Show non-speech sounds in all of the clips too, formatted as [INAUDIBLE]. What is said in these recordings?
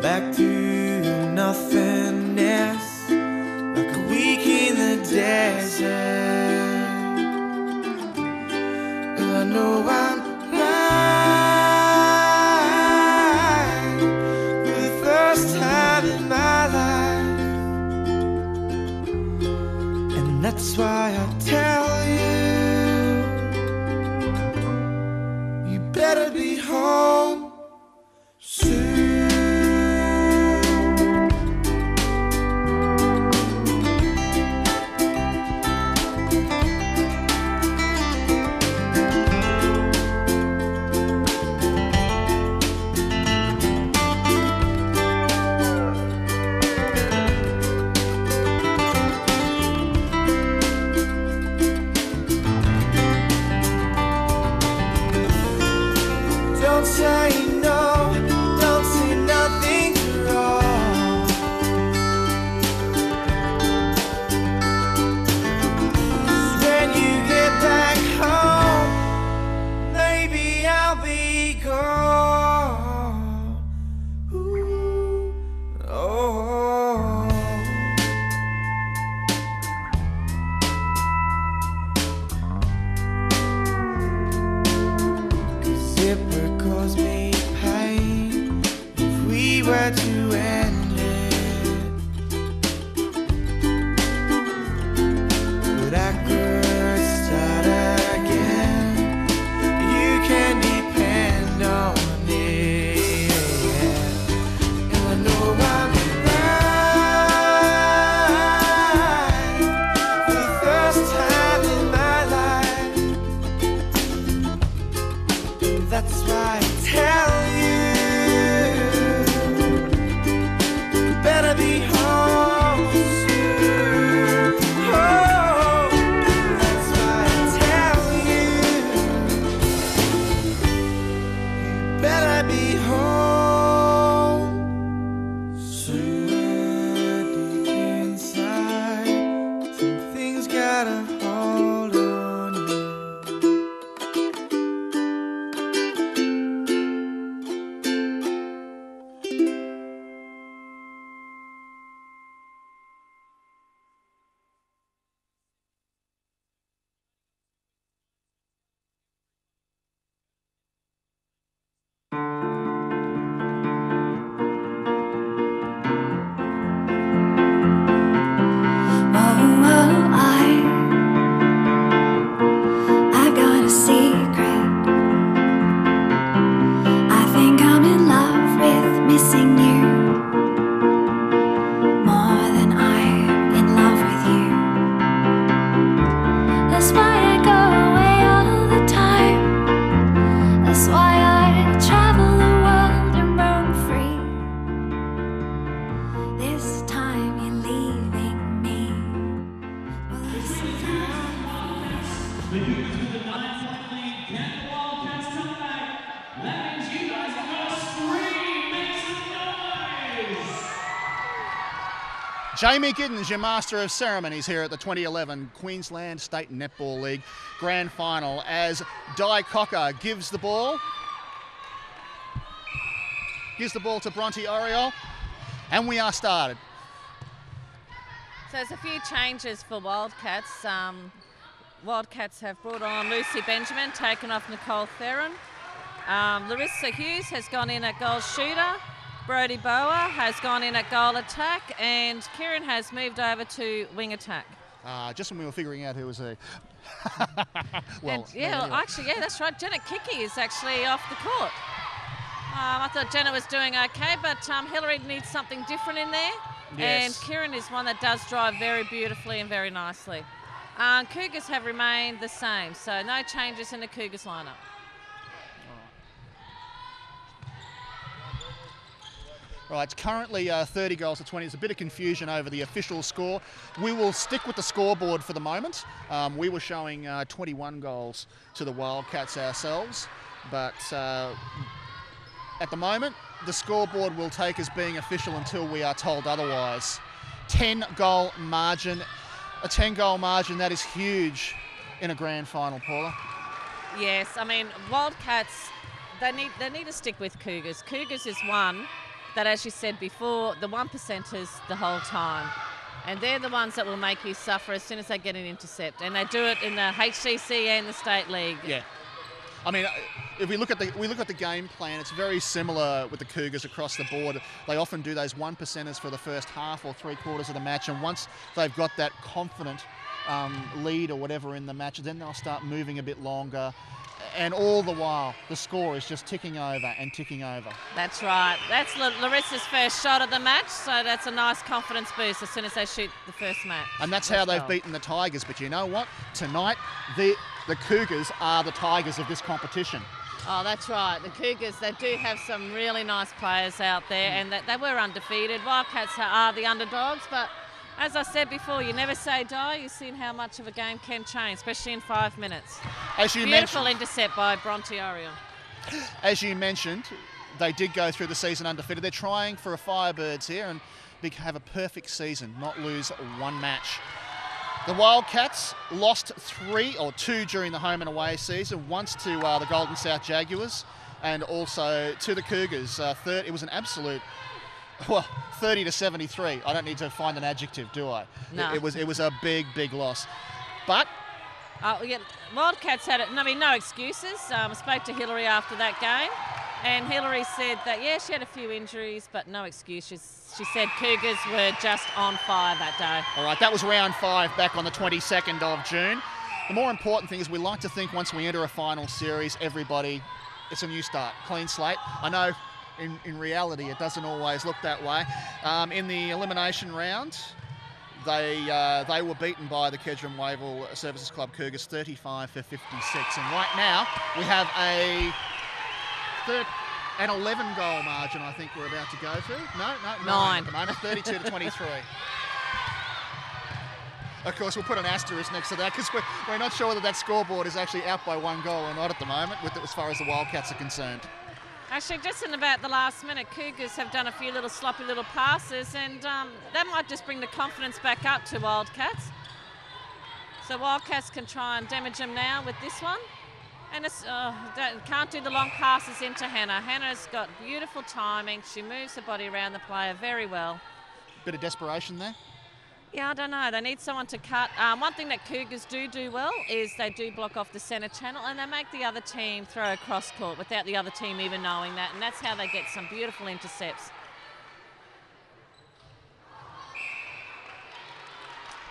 back to nothingness, like a week in the desert. And I know I'm blind for the first time in my life, and that's why I Oh, Jamie Giddens, your master of ceremonies here at the 2011 Queensland State Netball League Grand Final as Di Cocker gives the ball. Gives the ball to Bronte Oriole. And we are started. So there's a few changes for Wildcats. Um, Wildcats have brought on Lucy Benjamin, taken off Nicole Theron. Um, Larissa Hughes has gone in at goal shooter. Brody Bower has gone in at goal attack, and Karen has moved over to wing attack. Uh, just when we were figuring out who was who. [LAUGHS] well, and, yeah, anyway. actually, yeah, that's right. Janet Kiki is actually off the court. Um, I thought Janet was doing okay, but um, Hillary needs something different in there. And Karen is one that does drive very beautifully and very nicely. Um, Cougars have remained the same, so no changes in the Cougars lineup. Right, it's currently uh, 30 goals to 20. There's a bit of confusion over the official score. We will stick with the scoreboard for the moment. Um, we were showing uh, 21 goals to the Wildcats ourselves, but uh, at the moment, the scoreboard will take as being official until we are told otherwise. 10 goal margin. A 10 goal margin, that is huge in a grand final, Paula. Yes, I mean Wildcats. They need they need to stick with Cougars. Cougars is one that, as you said before, the one percenters the whole time. And they're the ones that will make you suffer as soon as they get an intercept. And they do it in the HCC and the state league. Yeah. I mean, uh, if we look at the we look at the game plan, it's very similar with the Cougars across the board. They often do those one percenters for the first half or three quarters of the match, and once they've got that confident um, lead or whatever in the match, then they'll start moving a bit longer. And all the while, the score is just ticking over and ticking over. That's right. That's La- Larissa's first shot of the match, so that's a nice confidence boost as soon as they shoot the first match. And that's how they've goal. beaten the Tigers. But you know what? Tonight, the the Cougars are the Tigers of this competition. Oh, that's right. The Cougars, they do have some really nice players out there, and that they were undefeated. Wildcats are the underdogs, but as I said before, you never say die. You've seen how much of a game can change, especially in five minutes. As you Beautiful intercept by Bronte Oriel. as you mentioned, they did go through the season undefeated. They're trying for a Firebirds here and have a perfect season, not lose one match. The Wildcats lost three or two during the home and away season, once to uh, the Golden South Jaguars and also to the Cougars. Uh, third, it was an absolute, [LAUGHS] well, 30 to 73. I don't need to find an adjective, do I? No. It, it was it was a big, big loss. But Oh, yeah, Wildcats had it. I mean, no excuses. Um, I spoke to Hillary after that game, and Hillary said that yeah, she had a few injuries, but no excuses. She said Cougars were just on fire that day. All right, that was round five back on the 22nd of June. The more important thing is we like to think once we enter a final series, everybody, it's a new start, clean slate. I know in, in reality it doesn't always look that way. Um, in the elimination round, they uh, they were beaten by the Kedron Wavell Services Club Cougars 35 for 56. And right now we have a third, an 11 goal margin. I think we're about to go to. No, no, nine, Nine. at the moment, 32 to 23. [LAUGHS] Of course, we'll put an asterisk next to that because we're, we're not sure whether that scoreboard is actually out by one goal or not at the moment, with as far as the Wildcats are concerned. Actually, just in about the last minute, Cougars have done a few little sloppy little passes, and um, that might just bring the confidence back up to Wildcats. So Wildcats can try and damage them now with this one. And it's, uh, can't do the long passes into Hannah. Hannah's got beautiful timing. She moves her body around the player very well. Bit of desperation there. Yeah, I don't know. They need someone to cut. Um, one thing that Cougars do do well is they do block off the centre channel and they make the other team throw across court without the other team even knowing that. And that's how they get some beautiful intercepts.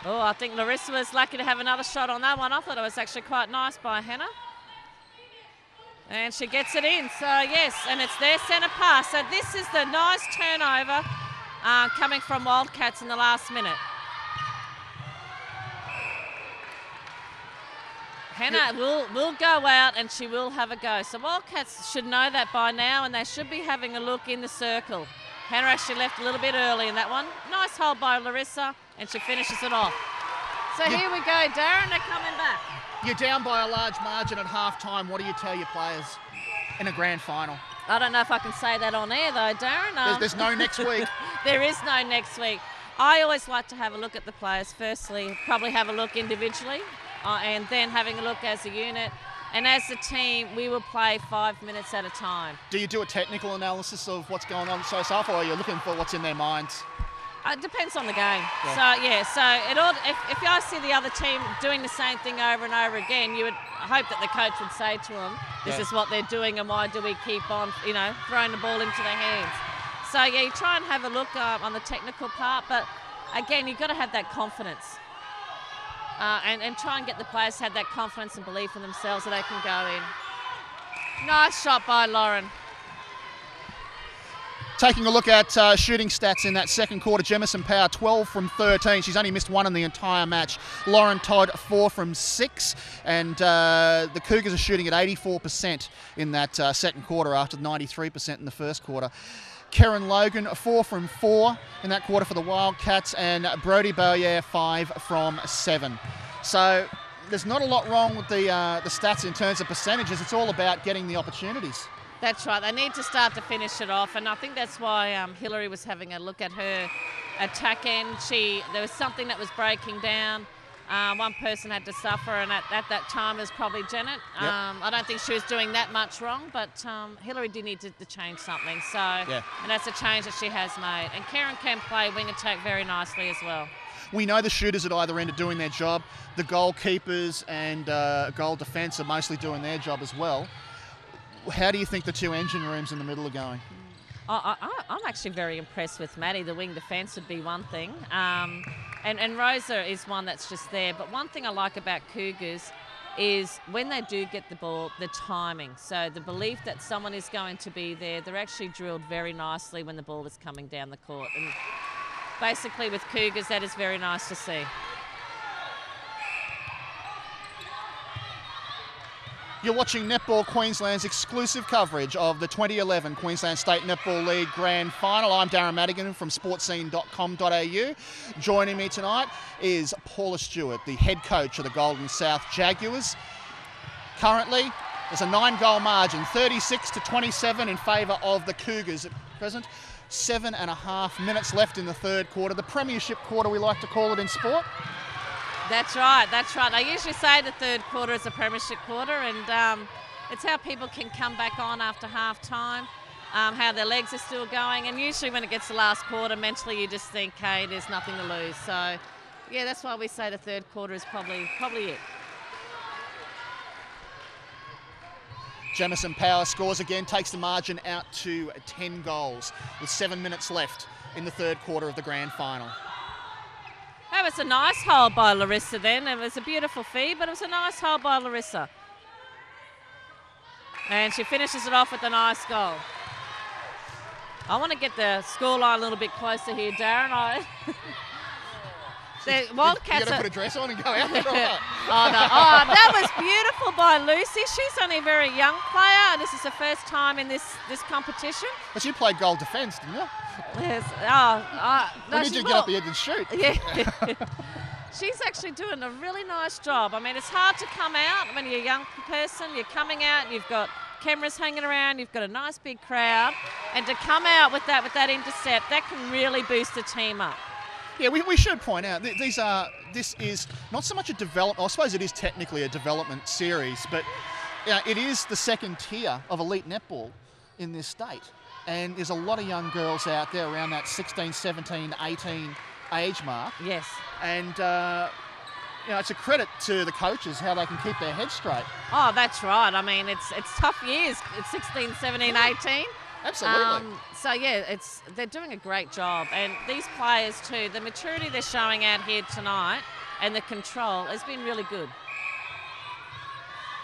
Oh, I think Larissa was lucky to have another shot on that one. I thought it was actually quite nice by Hannah. And she gets it in. So, yes, and it's their centre pass. So, this is the nice turnover uh, coming from Wildcats in the last minute. Hannah will, will go out and she will have a go. So Wildcats should know that by now and they should be having a look in the circle. Hannah actually left a little bit early in that one. Nice hold by Larissa and she finishes it off. So here we go, Darren, they're coming back. You're down by a large margin at half time. What do you tell your players in a grand final? I don't know if I can say that on air though, Darren. There's, Um, there's no next week. [LAUGHS] there is no next week. I always like to have a look at the players. Firstly, probably have a look individually, uh, and then having a look as a unit. And as a team, we will play five minutes at a time. Do you do a technical analysis of what's going on so far, or are you looking for what's in their minds? Uh, It depends on the game. So yeah, so it all, if, if I see the other team doing the same thing over and over again, you would hope that the coach would say to them, "This Yeah. is what they're doing, and why do we keep on, you know, throwing the ball into their hands?" So yeah, you try and have a look uh, on the technical part, but again, you've got to have that confidence. Uh, and, and try and get the players to have that confidence and belief in themselves that they can go in. Nice shot by Lauren. Taking a look at uh, shooting stats in that second quarter, Jemison Power 12 from 13. She's only missed one in the entire match. Lauren Todd 4 from 6. And uh, the Cougars are shooting at 84% in that uh, second quarter after 93% in the first quarter. Karen Logan 4 from 4 in that quarter for the Wildcats. And Brody Bowyer 5 from 7. So there's not a lot wrong with the, uh, the stats in terms of percentages. It's all about getting the opportunities. That's right. They need to start to finish it off, and I think that's why um, Hillary was having a look at her attack end. She there was something that was breaking down, Uh, one person had to suffer, and at, at that time it was probably Janet. Yep. Um, I don't think she was doing that much wrong, but um, Hillary did need to, to change something. So, and that's a change that she has made. And Karen can play wing attack very nicely as well. We know the shooters at either end are doing their job. The goalkeepers and uh, goal defence are mostly doing their job as well. How do you think the two engine rooms in the middle are going? I, I, I'm actually very impressed with Maddie. The wing defence would be one thing. Um, and, and Rosa is one that's just there. But one thing I like about Cougars is when they do get the ball, the timing. So the belief that someone is going to be there, they're actually drilled very nicely when the ball is coming down the court. And basically with Cougars, that is very nice to see. You're watching Netball Queensland's exclusive coverage of the 2011 Queensland State Netball League Grand Final. I'm Darren Madigan from sportscene.com.au. Joining me tonight is Paula Stewart, the head coach of the Golden South Jaguars. Currently, there's a nine goal margin, 36 to 27 in favour of the Cougars at present. Seven and a half minutes left in the third quarter, the premiership quarter we like to call it in sport. That's right, that's right. I usually say the third quarter is a premiership quarter, and um, it's how people can come back on after half time, um, how their legs are still going, and usually when it gets the last quarter, mentally you just think, hey, there's nothing to lose. So, yeah, that's why we say the third quarter is probably probably it. Jamison Power scores again, takes the margin out to 10 goals with seven minutes left in the third quarter of the grand final. Was a nice hole by Larissa then. It was a beautiful feed, but it was a nice hole by Larissa. And she finishes it off with a nice goal. I want to get the scoreline a little bit closer here, Darren. I [LAUGHS] the You Wildcats gotta are, put a dress on and go out there. [LAUGHS] oh, no. oh, that was beautiful by Lucy. She's only a very young player, and this is her first time in this, this competition. But you played goal defence, didn't you? Yes. Oh, oh, no, she you to will. get up the edge and shoot. Yeah. [LAUGHS] She's actually doing a really nice job. I mean, it's hard to come out when you're a young person. You're coming out, you've got cameras hanging around, you've got a nice big crowd, and to come out with that with that intercept, that can really boost the team up. Yeah, we, we should point out th- these are this is not so much a develop. I suppose it is technically a development series, but yeah, it is the second tier of elite netball in this state, and there's a lot of young girls out there around that 16, 17, 18 age mark, Yes. and. Uh, you know, it's a credit to the coaches how they can keep their heads straight. Oh, that's right. I mean, it's it's tough years. It's 16, 17, 18. Absolutely. Um, so yeah, it's they're doing a great job, and these players too. The maturity they're showing out here tonight, and the control has been really good.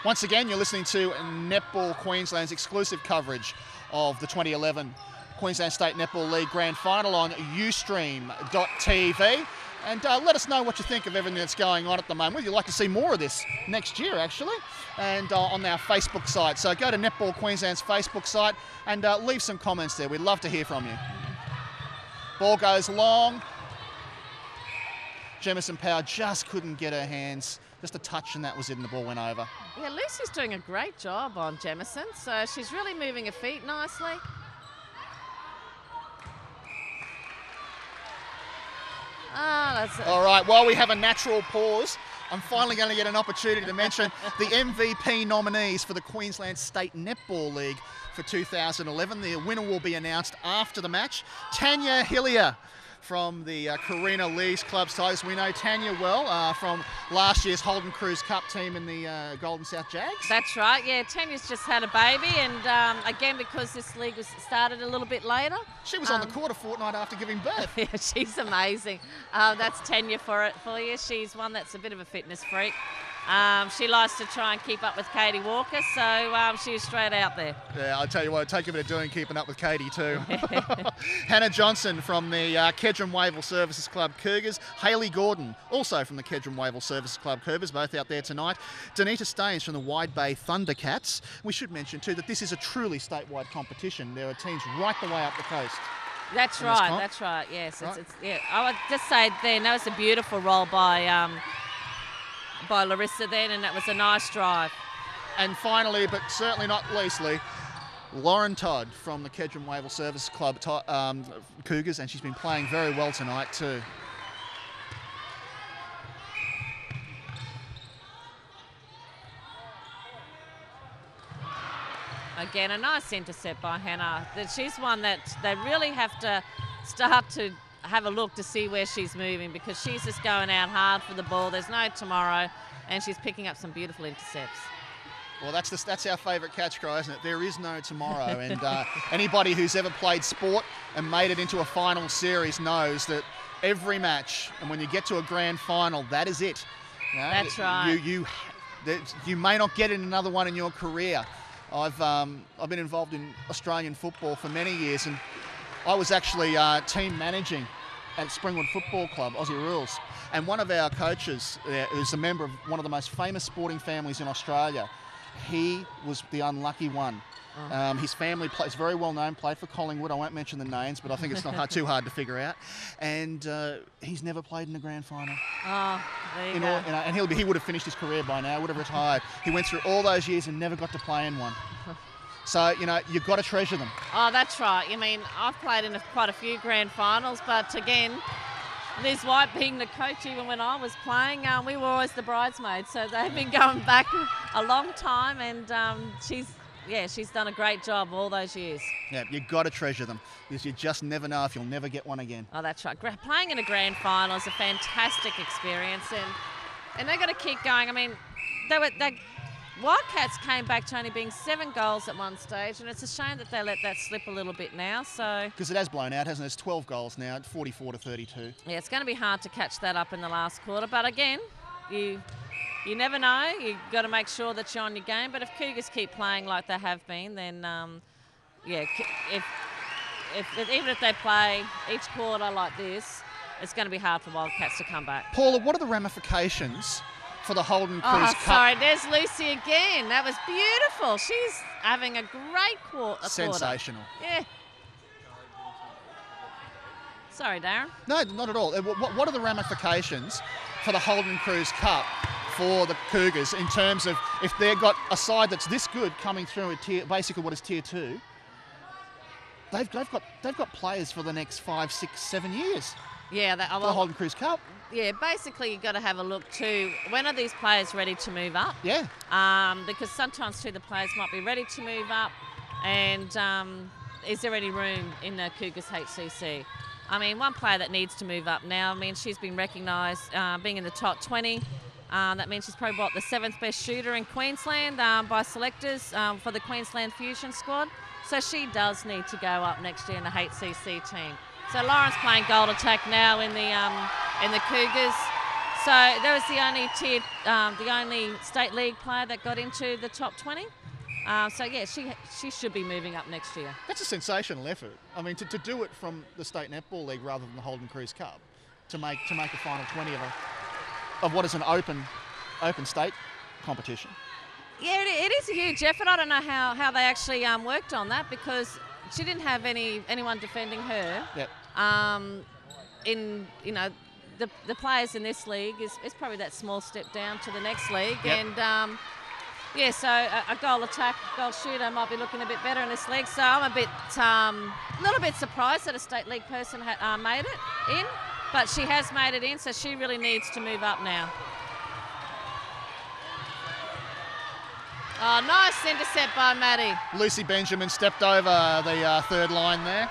Once again, you're listening to Netball Queensland's exclusive coverage of the 2011 Queensland State Netball League Grand Final on Ustream.tv. And uh, let us know what you think of everything that's going on at the moment. Would you like to see more of this next year, actually? And uh, on our Facebook site. So go to Netball Queensland's Facebook site and uh, leave some comments there. We'd love to hear from you. Ball goes long. Jemison Power just couldn't get her hands. Just a touch and that was it, and the ball went over. Yeah, Lucy's doing a great job on Jamison, so she's really moving her feet nicely. Ah, that's All right, while we have a natural pause, I'm finally going to get an opportunity to mention [LAUGHS] the MVP nominees for the Queensland State Netball League for 2011. The winner will be announced after the match. Tanya Hillier from the uh, Carina Leagues Club Tigers. We know Tanya well uh, from last year's Holden Cruise Cup team in the uh, Golden South Jags. That's right. Yeah, Tanya's just had a baby, and um, again because this league was started a little bit later. She was on the um, court a fortnight after giving birth. [LAUGHS] Yeah, she's amazing. Uh, that's Tanya for it for you. She's one that's a bit of a fitness freak. Um, she likes to try and keep up with Katie Walker, so um, she's straight out there. Yeah, I'll tell you what, it'll take a bit of doing keeping up with Katie too. [LAUGHS] [LAUGHS] Hannah Johnson from the uh, Kedron Wavell Services Club Cougars. Hayley Gordon, also from the Kedron Wavell Services Club Cougars, both out there tonight. Danita Staines from the Wide Bay Thundercats. We should mention too that this is a truly statewide competition. There are teams right the way up the coast. That's right. That's right. Yes. Right. It's, it's, yeah. I would just say then that was a beautiful roll by um, by Larissa then, and that was a nice drive. And finally, but certainly not leastly, Lauren Todd from the Kedron Wavell Service Club um, Cougars, and she's been playing very well tonight too. Again, a nice intercept by Hannah. She's one that they really have to start to have a look to see where she's moving because she's just going out hard for the ball. There's no tomorrow, and she's picking up some beautiful intercepts. Well, that's the, that's our favourite catch cry, isn't it? There is no tomorrow. and uh, [LAUGHS] anybody who's ever played sport and made it into a final series knows that every match, and when you get to a grand final, that is it. You know, That's right. You you you may not get in another one in your career. I've um, I've been involved in Australian football for many years, and I was actually uh, team managing at Springwood Football Club, Aussie Rules. And one of our coaches, uh, who's a member of one of the most famous sporting families in Australia, he was the unlucky one. Um, his family plays very well known, played for Collingwood. I won't mention the names, but I think it's not hard, [LAUGHS] too hard to figure out. And uh, he's never played in a grand final. Oh, there you In go. all, you know, and he'll be, he would have finished his career by now, would have retired. He went through all those years and never got to play in one. [LAUGHS] So, you know, you've got to treasure them. Oh, that's right. I mean, I've played in a, quite a few grand finals, but again, Liz White being the coach, even when I was playing, um, we were always the bridesmaids. So they've been going back a long time, and um, she's yeah, she's done a great job all those years. Yeah, you've got to treasure them because you just never know if you'll never get one again. Oh, that's right. Gra- Playing in a grand final is a fantastic experience, and and they're going to keep going. I mean, they were they. Wildcats came back to only being seven goals at one stage, and it's a shame that they let that slip a little bit now. So Because it has blown out, hasn't it? It's 12 goals now, 44 to 32. Yeah, it's going to be hard to catch that up in the last quarter. But again, you you never know. You've got to make sure that you're on your game. But if Cougars keep playing like they have been, then um, yeah, c- if, if even if they play each quarter like this, it's going to be hard for Wildcats to come back. Paula, what are the ramifications for the Holden Cruise Oh, Cup? sorry, there's Lucy again. That was beautiful. She's having a great quarter. Sensational. Yeah. Sorry, Darren. No, not at all. Uh, What, what are the ramifications for the Holden Cruise Cup for the Cougars in terms of if they've got a side that's this good coming through at tier, basically what is tier two? They've, they've got they've got players for the next five, six, seven years Yeah, that, the well, Holden Cruise Cup. yeah. Basically, you've got to have a look too. When are these players ready to move up? Yeah, um, because sometimes too the players might be ready to move up, and um, is there any room in the Cougars HCC? I mean, one player that needs to move up now. I mean, she's been recognised uh, being in the top 20. Um, that means she's probably what the seventh best shooter in Queensland um, by selectors um, for the Queensland Fusion squad. So she does need to go up next year in the HCC team. So Lauren's playing goal attack now in the um, in the Cougars. So that was the only tier, um, the only state league player that got into the top 20. Um, so yeah, she she should be moving up next year. that's a sensational effort. I mean, to, to do it from the State Netball League rather than the Holden Cruise Cup, to make to make a final 20 of a of what is an open open state competition. Yeah, it, it is a huge effort. I don't know how, how they actually um, worked on that because she didn't have any anyone defending her. Yep. Um, in you know, the the players in this league is, is probably that small step down to the next league, Yep. and um, yeah, so a, a goal attack, goal shooter might be looking a bit better in this league. So I'm a bit um, a little bit surprised that a state league person ha- uh, made it in, but she has made it in, so she really needs to move up now. Oh, nice intercept by Maddie. Lucy Benjamin stepped over the uh, third line there.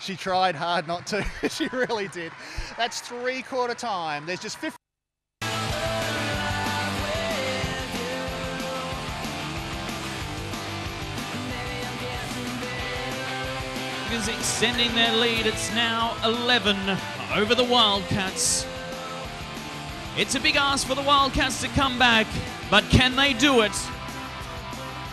She tried hard not to. [LAUGHS] she really did. That's three quarter time. There's just 50. is extending their lead. It's now 11 over the Wildcats. It's a big ask for the Wildcats to come back, but can they do it?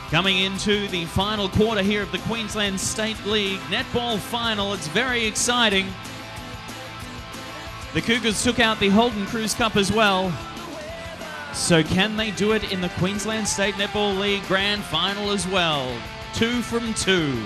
Coming into the final quarter here of the Queensland State League Netball Final, it's very exciting. The Cougars took out the Holden Cruise Cup as well. So can they do it in the Queensland State Netball League Grand Final as well? Two from two.